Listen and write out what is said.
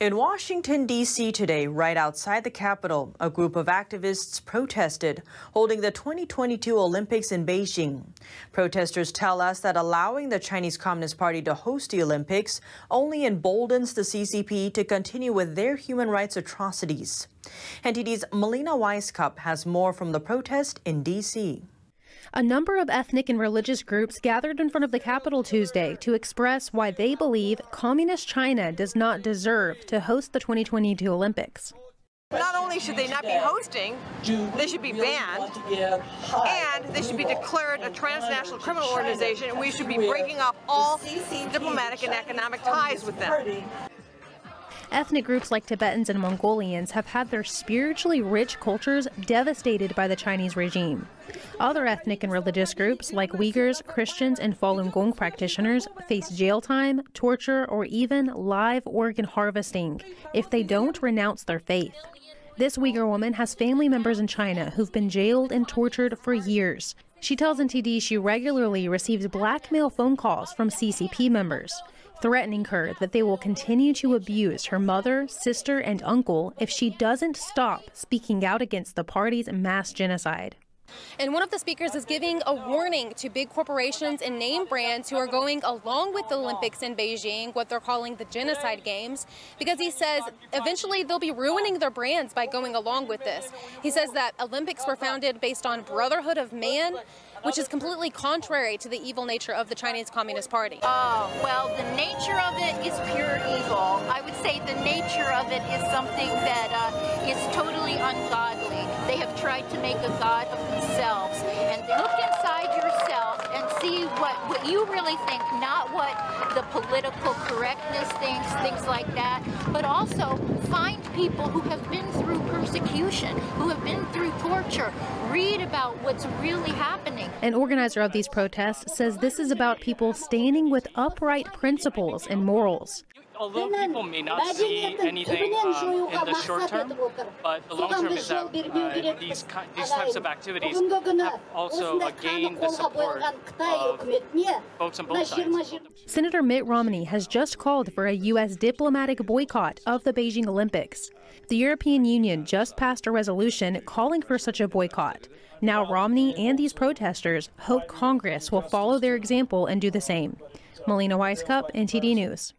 In Washington, D.C. today, right outside the Capitol, a group of activists protested holding the 2022 Olympics in Beijing. Protesters tell us that allowing the Chinese Communist Party to host the Olympics only emboldens the CCP to continue with their human rights atrocities. NTD's Melina Wisecup has more from the protest in D.C. A number of ethnic and religious groups gathered in front of the Capitol Tuesday to express why they believe Communist China does not deserve to host the 2022 Olympics. Not only should they not be hosting, they should be banned, and they should be declared a transnational criminal organization, and we should be breaking off all diplomatic and economic ties with them. Ethnic groups like Tibetans and Mongolians have had their spiritually rich cultures devastated by the Chinese regime. Other ethnic and religious groups like Uyghurs, Christians, and Falun Gong practitioners face jail time, torture, or even live organ harvesting if they don't renounce their faith. This Uyghur woman has family members in China who've been jailed and tortured for years. She tells NTD she regularly receives blackmail phone calls from CCP members threatening her that they will continue to abuse her mother, sister, and uncle if she doesn't stop speaking out against the party's mass genocide. And one of the speakers is giving a warning to big corporations and name brands who are going along with the Olympics in Beijing, what they're calling the genocide games, because he says eventually they'll be ruining their brands by going along with this. He says that Olympics were founded based on brotherhood of man which is completely contrary to the evil nature of the Chinese Communist Party. Oh, well, the nature of it is pure evil. I would say the nature of it is something that uh, is totally ungodly. They have tried to make a god of themselves. And look inside yourself and see what, what you really think, not what the political correctness thinks, things like that, but also find people who have been through persecution, who have been through torture, read about what's really happening. An organizer of these protests says this is about people standing with upright principles and morals although people may not see anything um, in the short term, but the long term is that uh, these, these types of activities have also uh, gained the support of folks on both sides. Senator Mitt Romney has just called for a U.S. diplomatic boycott of the Beijing Olympics. The European Union just passed a resolution calling for such a boycott. Now, Romney and these protesters hope Congress will follow their example and do the same. Melina Wisecup, NTD News.